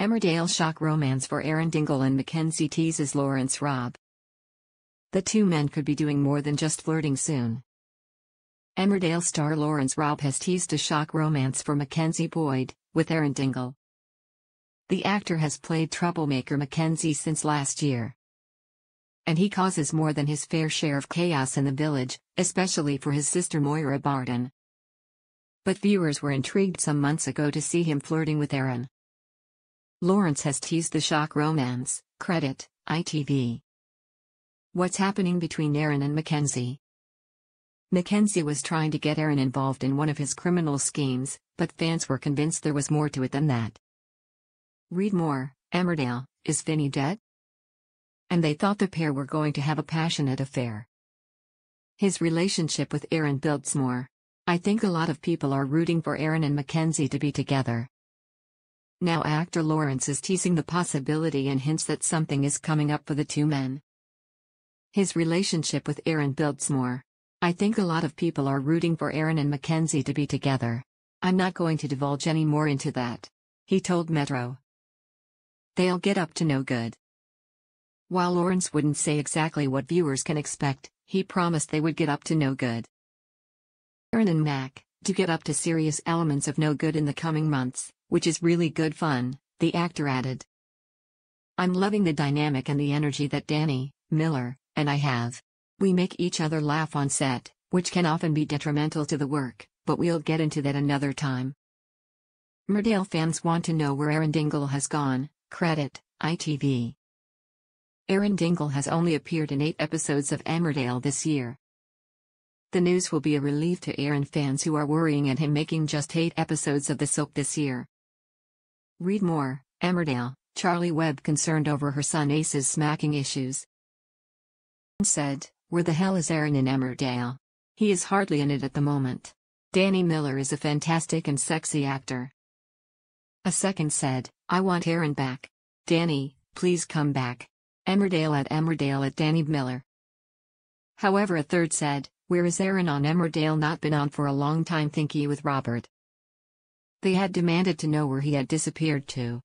Emmerdale shock romance for Aaron Dingle and Mackenzie teases Lawrence Robb. The two men could be doing more than just flirting soon. Emmerdale star Lawrence Robb has teased a shock romance for Mackenzie Boyd, with Aaron Dingle. The actor has played troublemaker Mackenzie since last year. And he causes more than his fair share of chaos in the village, especially for his sister Moira Barton. But viewers were intrigued some months ago to see him flirting with Aaron. Lawrence has teased the shock romance, credit, ITV. What's happening between Aaron and Mackenzie? Mackenzie was trying to get Aaron involved in one of his criminal schemes, but fans were convinced there was more to it than that. Read more, Emmerdale, is Finny dead? And they thought the pair were going to have a passionate affair. His relationship with Aaron builds more. I think a lot of people are rooting for Aaron and Mackenzie to be together. Now actor Lawrence is teasing the possibility and hints that something is coming up for the two men. His relationship with Aaron builds more. I think a lot of people are rooting for Aaron and Mackenzie to be together. I'm not going to divulge any more into that. He told Metro. They'll get up to no good. While Lawrence wouldn't say exactly what viewers can expect, he promised they would get up to no good. Aaron and Mac, to get up to serious elements of no good in the coming months which is really good fun, the actor added. I'm loving the dynamic and the energy that Danny, Miller, and I have. We make each other laugh on set, which can often be detrimental to the work, but we'll get into that another time. Emmerdale fans want to know where Aaron Dingle has gone, credit, ITV. Aaron Dingle has only appeared in eight episodes of Emmerdale this year. The news will be a relief to Aaron fans who are worrying at him making just eight episodes of the soap this year. Read more, Emmerdale, Charlie Webb concerned over her son Ace's smacking issues. Said, Where the hell is Aaron in Emmerdale? He is hardly in it at the moment. Danny Miller is a fantastic and sexy actor. A second said, I want Aaron back. Danny, please come back. Emmerdale at Emmerdale at Danny Miller. However, a third said, Where is Aaron on Emmerdale? Not been on for a long time, thinky with Robert. They had demanded to know where he had disappeared to.